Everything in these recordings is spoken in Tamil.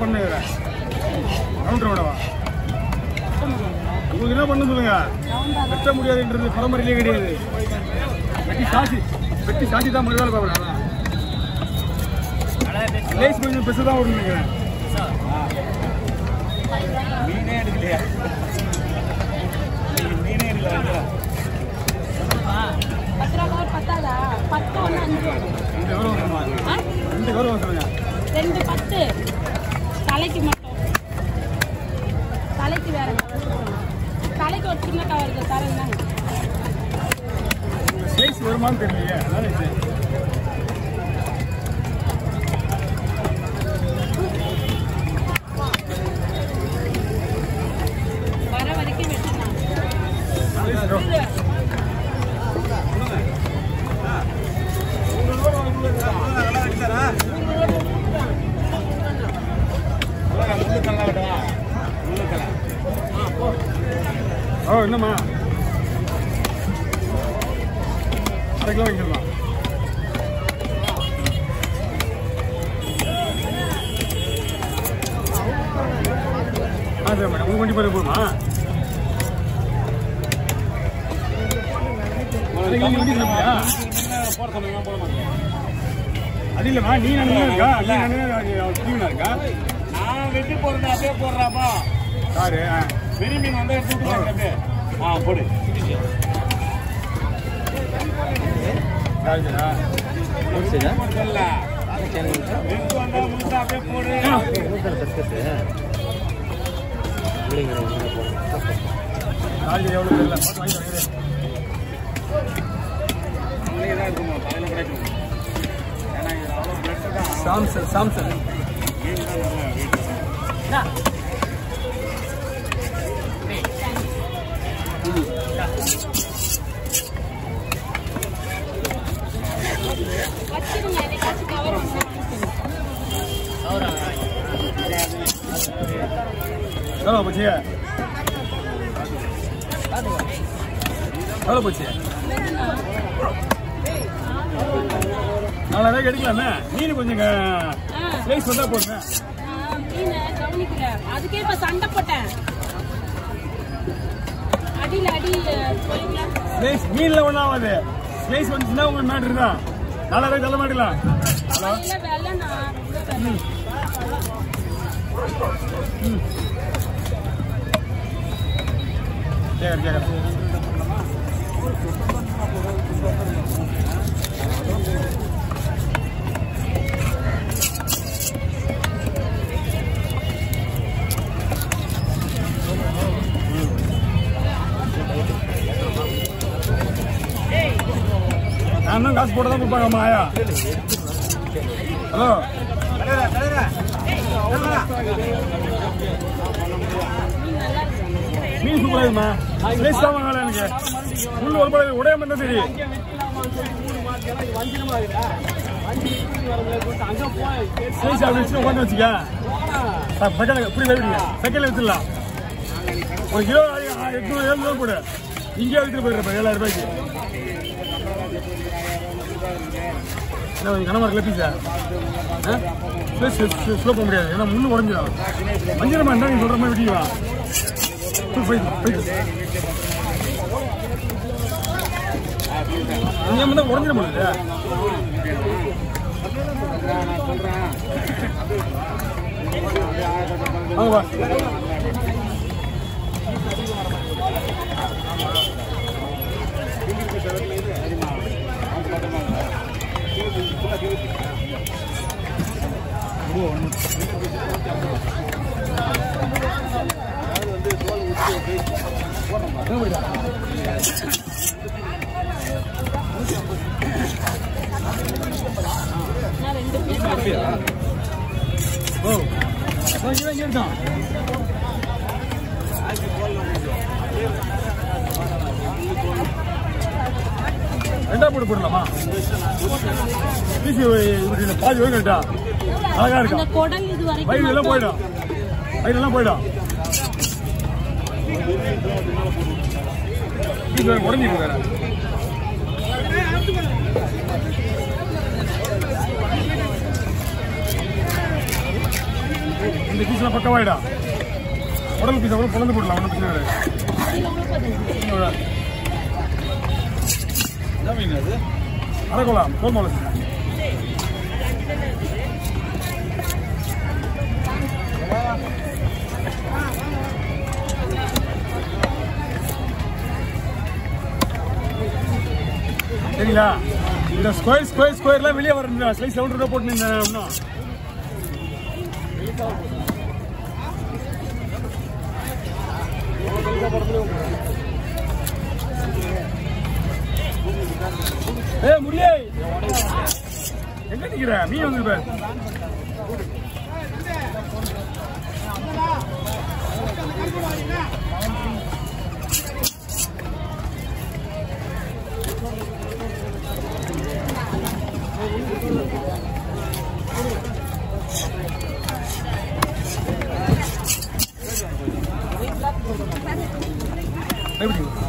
பண்ணுங்க? கவுண்டர் விடவா உங்களுக்கு என்ன பண்ண சொல்லுங்க? வெட்ட முடியாதுன்றது பரம்பரையிலே கிடையாது. வெட்டி சாசி வெட்டி சாசி தான் மறுவேலை பார்க்கலாம் லேஸ் கொஞ்சம் பெருசு தான் வரும் நினைக்கிறேன் மீனே எடுக்கலையா? மீனே எடுக்கல பத்து ரூபா பத்தாதா? ஒன்று அஞ்சு. எவ்வளோ சொல்லுங்க. ரெண்டு பத்து. ஸ்லைஸ் வருமான்னு தெரியலையே. அதான் வரைக்கும் வெட்டலாம் அது இல்லைம்மா நீ நன்மை இருக்கா நீ நன்மை தீவனா இருக்கா நான் வெட்டி போடுறேன் அப்படியே போடுறாப்பா. சாரு பெரிய மீன் வந்தா எடுத்து அப்படியே. ஆ போடு. போடு. எவ்வளோ இருக்குமா பதில கிடைக்கும் ஏன்னா இது அவ்வளோ பிளட்டு தான் சாம்சங் சாம்சங் மீன் தான் நல்லா வெயிட் வச்சிருங்க என்னைக்காச்சும் கவர் வந்து நாலாயிரம் எடுக்கலாமே மீன் கொஞ்சம் ஸ்லைஸ் வந்தால் போடுங்க அதுக்கே இப்ப சண்டை போட்டேன். அடியில அடி ஸ்லைஸ் மீனில் ஒன்றும் ஆகாது ஸ்லைஸ் வந்துச்சுன்னா உங்கள் மேட்ரு தான். நாலாயிரம் தள்ள மாட்டலாம் ஹலோ கேட்குறேன் கொடுப்பாங்க ஆயா ஹலோ மீன் இருக்குமா ஸ்லைஸ் தான் வாங்கல எனக்கு முள்ளு ஒரு படம் உடைய மட்டும் சரி ஸ்லைஸ் அப்படி வச்சு உட்காந்து வச்சுக்க செகண்ட் இப்படி வைவிடுங்க செகண்ட்ல வச்சிடலாம் ஒரு கிலோ எட்நூறு ஏழு போடு இங்கே எடுத்துட்டு போயிடுறப்ப ஏழாயிரம் ரூபாய்க்கு என்ன கொஞ்சம் பீஸா ஸ்லோ போக முடியாது. ஏன்னா முள்ளு உடஞ்சிடும் மஞ்சள் என்ன நீ சொல்கிற மாதிரி வெட்டிவா போயிட்டு போயிட்டு நீங்க வந்து உடஞ்சிட முடியல. ரெண்டா போட்டு போடலாமா? பாதி வைக்கட்டா அழகா இருக்கா? அந்த குடல் இது வயிறு எல்லாம் போயிடும் வயிறு எல்லாம் போயிடும் உடஞ்சிருக்கு வேற இந்த பீஸ்லாம் பக்கவாயிடும் உடல் பீஸை கூட பிளந்து போடலாம் ஒன்றும் பிரச்சனை கிடையாது என்ன மீன் அது? அரகுலாம் தோல் சரிங்களா? இந்த ஸ்கொயர் ஸ்கொயர் ஸ்கொயர்லாம் வெளியே வரணும் ஸ்லைஸ் செவன் ரூபா போட்டு நின்று ஏ முடியே. எங்க நிக்கிற? மீன் வந்து பாரு. எப்படி?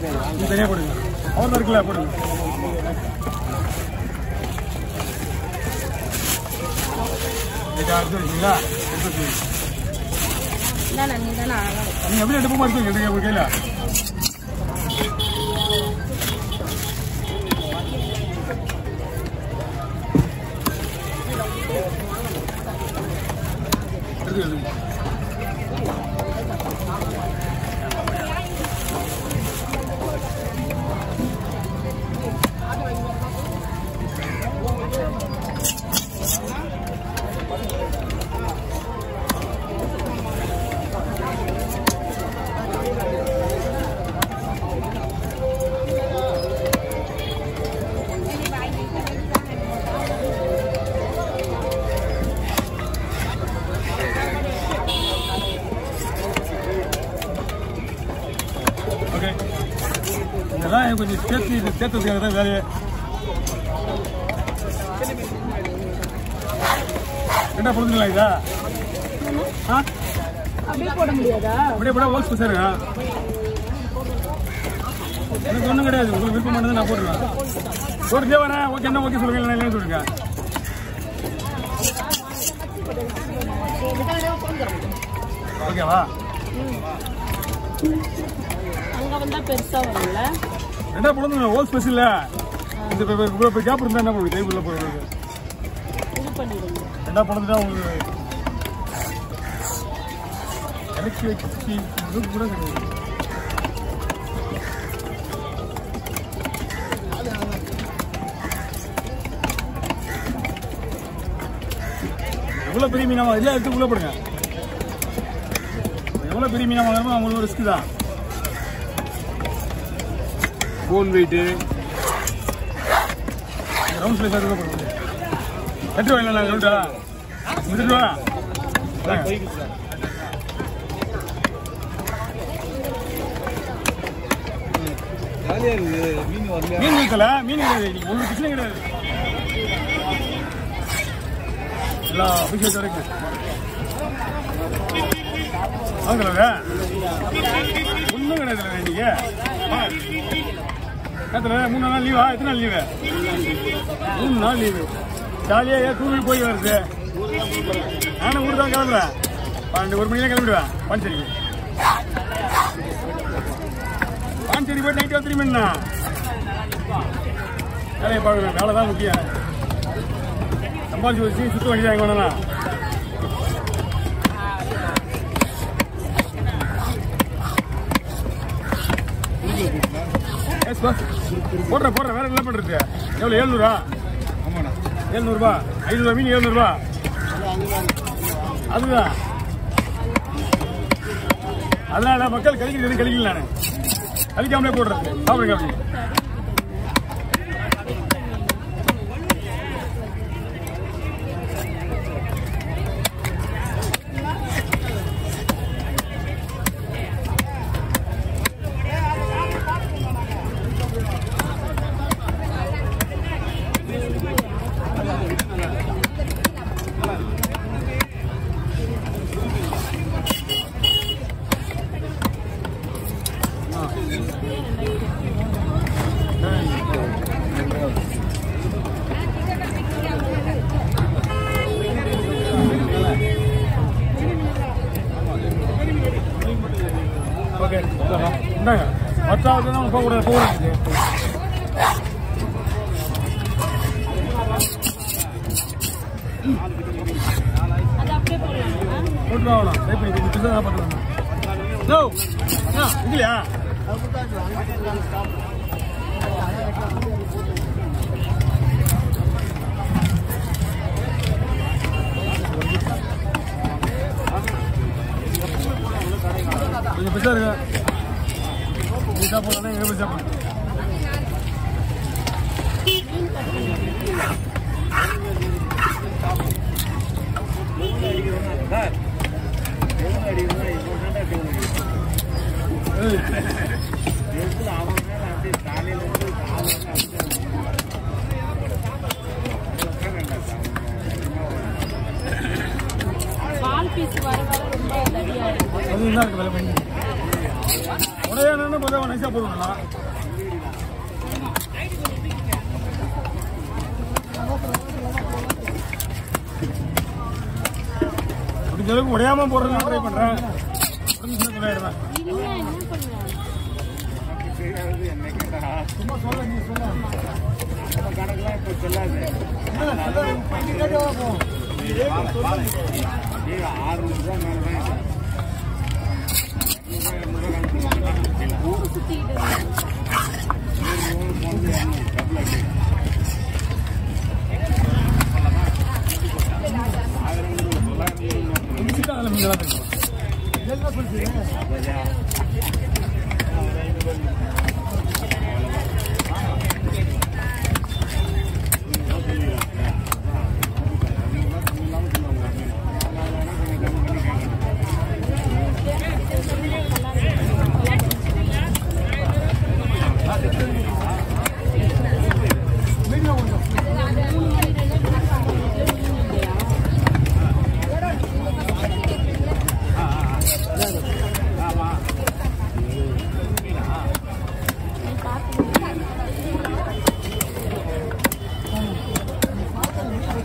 நீ தனியா போடுங்க அவன் இருக்குல்ல போடுங்க நீ எப்படி வைங்க உங்க கையில. கொஞ்சம் சேர்த்து இது சேர்த்ததுக்காக தான் வேலையே என்ன பொழுதுங்களா இதா? ஆ? அப்படியே போட முடியாதா? அப்படியே எனக்கு ஒன்றும் கிடையாது. உங்களுக்கு விருப்பமானது நான் போட்டுருவேன். போட்டுட்டே வரேன் ஓகே என்ன ஓகே சொல்லுங்க இல்லைன்னு சொல்லுங்க. ஓகேவா வரும்ல. ரெண்டா பொழுது ஓல் ஸ்பெஷல் இந்த இவ்வளோ போய் கேப் இருந்தால் என்ன பண்ணுங்க போகிறது இது பண்ணிடுங்க. ரெண்டா பொழுது தான் உங்களுக்கு? இறக்கி வச்சு கூட கிடையாது. எவ்வளோ பெரிய மீனா இதே எடுத்து உள்ள போடுங்க. எவ்வளோ பெரிய மீனா வாங்குறமோ அவங்களுக்கு ரிஸ்க் தான். Phone weight. ரவுண்ட் ஸ்லைஸ் எடுத்து போடுங்க எட்டு ரூபா இல்லை ரவுண்டா ஜாலியா இருக்குது. மீன் வரலையா? மீன் கிடையாது இன்னைக்கு. ஒரு பிரச்சனை கிடையாது. எல்லா அபிஷேகம் வரைக்கும் ஒன்றும் கிடையாது இன்னைக்கு. எத்தனை மூணு நாள் லீவா எத்தனை நாள் லீவு மூணு நாள் லீவு ஜாலியாக ஏன் தூங்கி போய் வருது? நானும் ஊர் தான் கிளம்புறேன். பன்னெண்டு ஒரு மணிக்கு கிளம்பிடுவேன். பாண்டிச்சேரிக்கு பாண்டிச்சேரி போய் நைட்டு வந்துருமேண்ணா வேலையை பார்க்கணும். வேலை தான் முக்கியம். சம்பாதிச்சு வச்சு சுத்த வண்டி தான் எங்க Yes, எஸ் போடுற போடுறேன் போடுறேன் வேற என்ன பண்றது? எவ்வளோ ஏழ்நூறா ஆமாண்ணா ஏழ்நூறுபா ஐநூறுபா மீன் ஏழ்நூறுபா அதுதான். அதனால மக்கள் கழிக்கிறது கழிக்கல நான். கழிக்காமலே போடுறது. சாப்பிடுங்க அப்படி. பத்தாவது தான் போக கூடாது போகக்கூடாது அது அப்படியே போட்டு ஆகலாம் டைப் பண்ணி இது பிசா பண்ணுவாங்க இல்லையா கொஞ்சம் பிசா இருக்கு பிசா போடலாம் எங்க பிசா பண்ணலாம் சார் எவ்வளோ அடிக்கணும் இப்போ தாண்டா ஏய், எப்படி அவன் மேல அப்படியே காலையில இருந்து காலை பீஸ் வர வர ரொம்ப தடியா இருக்கு. அது என்ன இருக்கு விலை பண்ணி. உடையானு பார்த்தா நைஸாக போடுவாங்களா முடிஞ்ச அளவுக்கு உடையாம போடுறதுக்கு ட்ரை பண்றேன். சும்மா சொல்ல நீ சொல்ல. கணக்கெல்லாம் இப்போ அப்படியே ஆறுநூறு ரூபா மேலே தான் அதில் நீங்கள்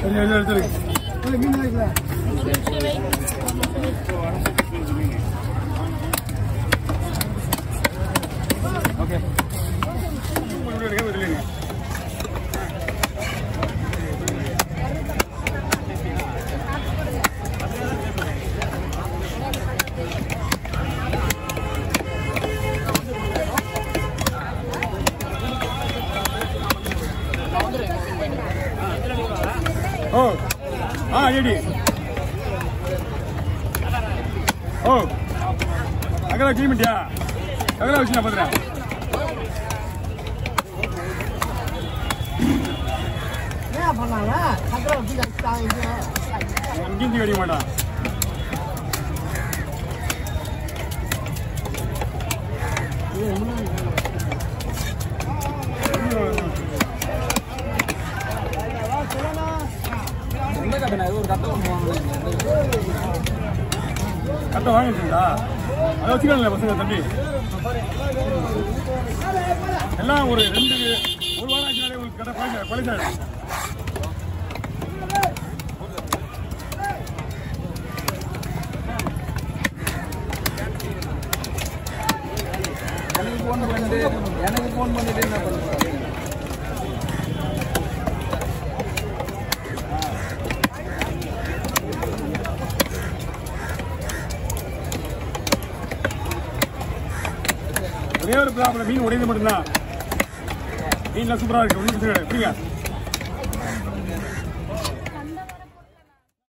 தான் ஏடி ஓ அகலா கிளீன் பண்ணிட்டியா அகலா வச்சு என்ன பண்ணாங்க? சக்கரை வச்சு கழிச்சாங்க இங்கேயும் கடிக்க மாட்டான். கட்டை அதை வச்சுக்கல பசங்க தம்பி. எல்லாம் ஒரு ரெண்டு ஒரு வாரம் ஆச்சுனாலே உங்களுக்கு கடை பழைய பழசாயிடும் எனக்கு ஃபோன் பண்ணிட்டு எனக்கு ஃபோன் பண்ணிட்டு என்ன பண்ணுறேன் ஒரே ஒரு ப்ராப்ளம் மீன் உடையது மட்டும்தான். மீன்லாம் சூப்பராக இருக்கு. ஒன்றும் பிரச்சனை கிடையாது.